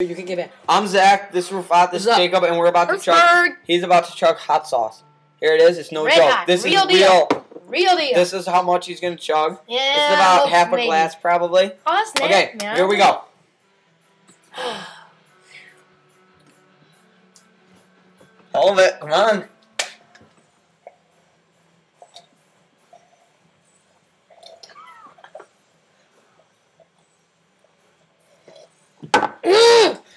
You can give it. I'm Zach. This is Rafat. This is Jacob, and we're about to chug. He's about to chug hot sauce. Here it is. It's no Red joke. hot, This real is deal. real. Real deal. This is how much he's gonna chug. yeah. This is about half a maybe. glass, probably. Oh, snap, Okay, man. here we go. All of it. Come on.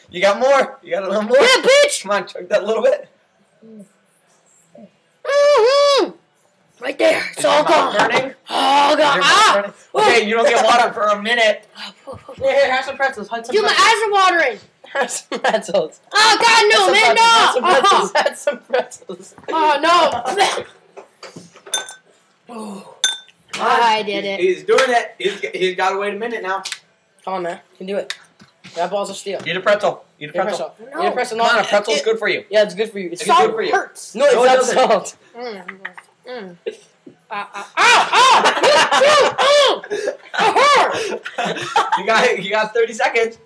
You got more. You got a little more. yeah, bitch. Come on, chug that little bit. hmm Right there. It's Is all your gone. burning? Oh Is god. Ah. Okay, you don't get water for a minute. Here, here, have some pretzels. Have some Dude, my pretzels. eyes are watering. Have some pretzels. Oh god, no, man, Have some no. pretzels. Oh, Have some pretzels. oh no. oh, I did it. He's doing it. He's, he's got to wait a minute now. Come on, man. You can do it. That balls of steel. Eat a pretzel. Eat a Eat a pretzel. pretzel. No. Eat a pretzel. Come on, a pretzel's it- good for you. Yeah, it's good for you. It's It's good good for for you. you. hurts. No, it's No, it not doesn't. salt. Mm. Mm. Ah, ah, ah, ah. you got you got 30 seconds.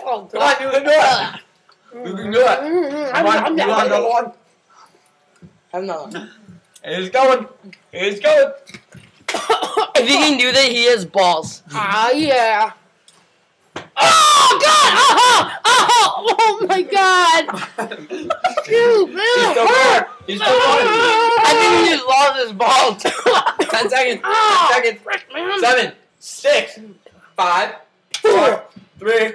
Oh Come on, god. you can do it. You can do it. Mm, Come I'm, on, I'm you want another down. one? Have another. It's going. It's going. if he can do that, he has balls. Ah, yeah. Oh god! Oh, oh, oh my god! Dude, He's still going. Ah! He's still going. Ah! I think he just lost his balls. 10 seconds. Ah! 10 Ah, seconds. frick, man. Seven, six, five, Four, three,